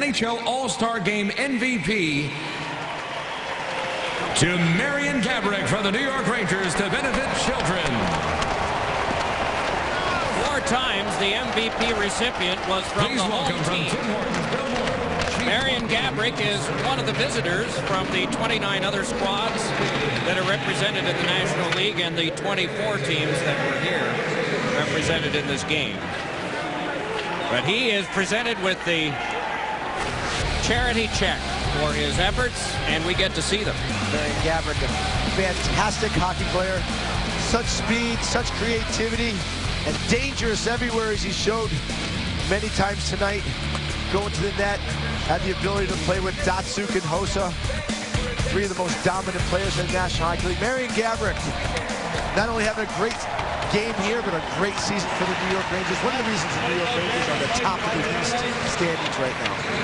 NHL All-Star Game MVP to Marian Gaborik from the New York Rangers to benefit children. Four times the MVP recipient was from Please the home from team. Tim Hortons, Bill Moore. Chief Marian Gaborik is one of the visitors from the 29 other squads that are represented in the National League and the 24 teams that were here represented in this game. But he is presented with the charity check for his efforts, and we get to see them. Marian Gaborik, a fantastic hockey player. Such speed, such creativity, and dangerous everywhere as he showed many times tonight. Going to the net, had the ability to play with Datsyuk and Hossa, three of the most dominant players in the National Hockey League. Marian Gaborik, not only having a great game here, but a great season for the New York Rangers. One of the reasons the New York Rangers are the top of the East standings right now.